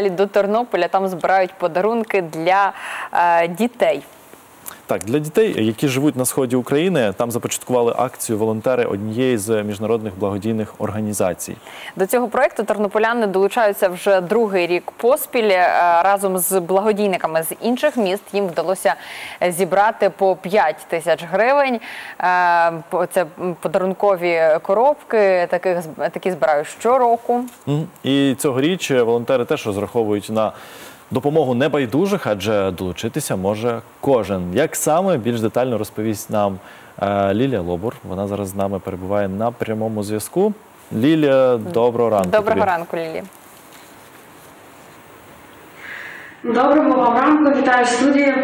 далі до Тернополя. Там збирають подарунки для е, дітей. Так, для дітей, які живуть на сході України, там започаткували акцію волонтери однієї з міжнародних благодійних організацій. До цього проекту тернополяни долучаються вже другий рік поспіль. Е, Разом з благодійниками з інших міст їм вдалося зібрати по 5 тисяч гривень. Е, Це подарункові коробки, таких такі збирають щороку. І цьогоріч волонтери теж розраховують на допомогу небайдужих, адже долучитися може кожен. Як саме більш детально розповість нам е, Лілія Лобур. Вона зараз з нами перебуває на прямому зв'язку. Лілія, доброго ранку. Доброго тобі. ранку, Лілі. Доброго вам ранку, вітаю студію.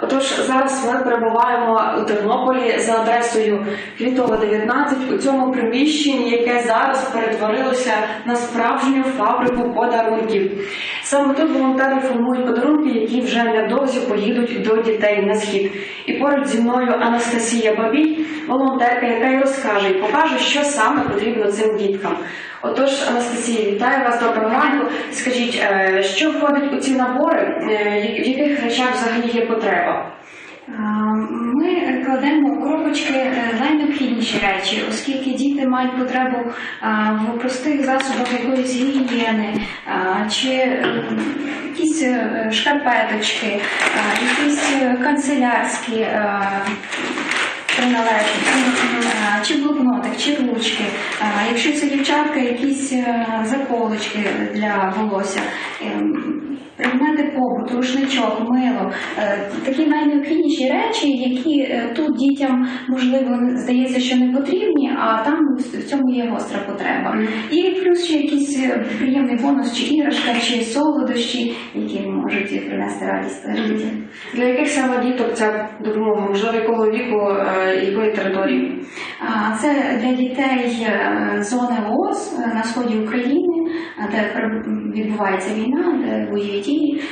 Отож, зараз ми перебуваємо у Тернополі за адресою Квітова 19 у цьому приміщенні, яке зараз перетворилося на справжню фабрику подарунків. Саме тут волонтери формують подарунки, які вже невдовзі поїдуть до дітей на схід. І поруч зі мною Анастасія Бабій, волонтерка, яка й розкаже і покаже, що саме потрібно цим діткам. Отож, Анастасія, вітаю вас доброго ранку. Скажіть, е, що входить у ці набори, Е, в яких речах взагалі є потреба? Ми кладемо у коробочки е, найнеобхідніші речі, оскільки діти мають потребу в простих засобах якоїсь гігієни, чи е, якісь е, шкарпеточки, якісь канцелярські приналежності, чи блокнотик, чи ручки. Якщо це дівчатка, якісь заколочки для волосся. Рушничок, мило, е, такі найнеобхідніші речі, які е, тут дітям можливо здається, що не потрібні, а там в цьому є гостра потреба. І плюс ще якийсь е, приємний бонус, чи іграшка, чи солодощі, які можуть принести радість теж дітям. Для яких саме діток ця допомога? Можливо, якого віку, якої території? Це для дітей зони ООС на сході України, де відбувається війна, де бойові дії.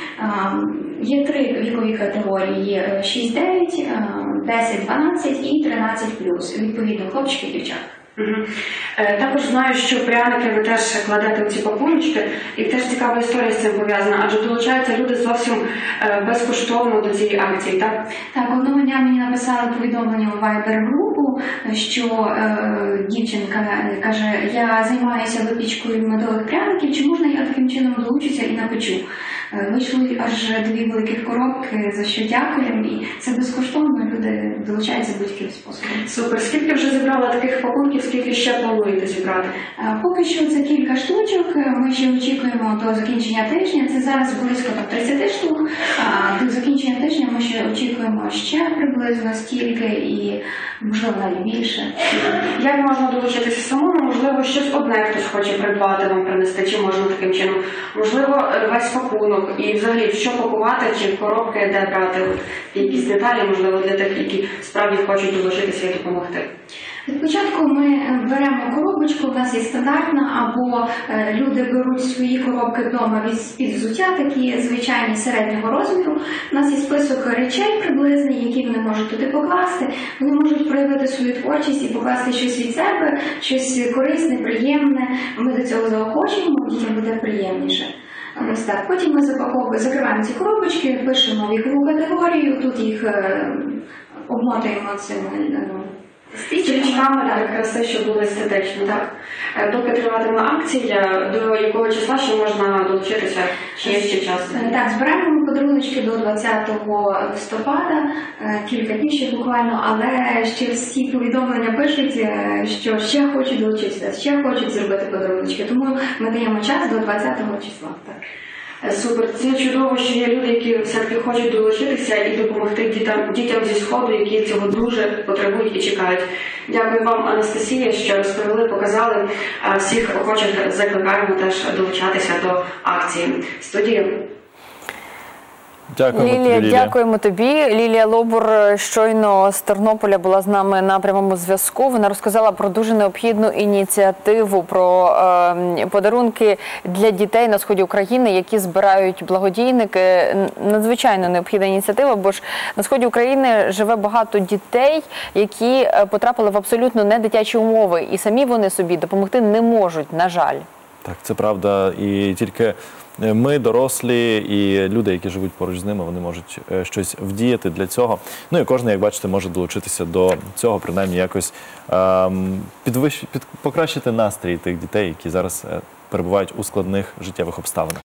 Є три вікові категорії: Є, е, 6-9, е, 10-12 і 13 Відповідно, хлопчики і. Е, Також знаю, що пряники ви теж кладете в ці пакуночки, і теж цікава історія з цим пов'язана, адже долучаються люди зовсім е, безкоштовно до цієї акції, так? Так, одного дня мені написали повідомлення у Viber групу, що е, дівчинка каже: Я займаюся випічкою медових пряників, чи можна я таким чином долучуся і напечу? Е, Вийшли аж дві великих коробки, за що дякуємо, і це безкоштовно. Люди долучаються будь-яким способом. Супер. Скільки вже зібрали таких пакунків, скільки ще плануєте зібрати? Е, Поки що це кілька штучок. Ми ще очікуємо до закінчення тижня. Це зараз близько там, 30 штук. А до закінчення тижня ми ще очікуємо ще приблизно стільки і можливо навіть більше. Як можна долучитися самому? Можливо, щось одне хтось хоче придбати вам принести, чи можна таким чином? Можливо, весь пакунок і взагалі що пакувати, чи коробки, де брати от, якісь деталі, можливо, для тих, які справді хочуть долучитися і допомогти. Від початку ми беремо коробочку, у нас є стандартна, або е, люди беруть свої коробки вдома від взуття, такі звичайні середнього розміру. У нас є список речей приблизний, які вони можуть туди покласти. Вони можуть проявити свою творчість і покласти щось від себе, щось корисне, приємне. Ми до цього заохочуємо, дітям буде приємніше. Ось так. Потім ми запаковуємо, закриваємо ці коробочки, пишемо вікову категорію, тут їх е, обмотуємо цим. Стрічками для краси, щоб було естетично, так? Е, Доки триватиме акція, до якого числа ще можна долучитися, чи є ще час? Е, Так, збираємо подаруночки до 20 листопада, е, кілька днів ще буквально, але ще всі повідомлення пишуть, що ще хочуть долучитися, ще хочуть зробити подаруночки. Тому ми даємо час до 20 числа. Так. Супер, це чудово, що є люди, які все-таки хочуть долучитися і допомогти дітям, дітям зі сходу, які цього дуже потребують і чекають. Дякую вам, Анастасія, що розповіли, показали. Всіх охочих закликаємо теж долучатися до акції. Студія. Дякуємо Лілія, тобі, Лілія. дякуємо тобі. Лілія Лобур щойно з Тернополя була з нами на прямому зв'язку. Вона розказала про дуже необхідну ініціативу про е, подарунки для дітей на сході України, які збирають благодійники. Надзвичайно необхідна ініціатива, бо ж на сході України живе багато дітей, які е, потрапили в абсолютно не дитячі умови, і самі вони собі допомогти не можуть. На жаль. Так, це правда. І тільки ми, дорослі, і люди, які живуть поруч з ними, вони можуть е, щось вдіяти для цього. Ну і кожен, як бачите, може долучитися до цього, принаймні якось ем, підвищ... під... покращити настрій тих дітей, які зараз е, перебувають у складних життєвих обставинах.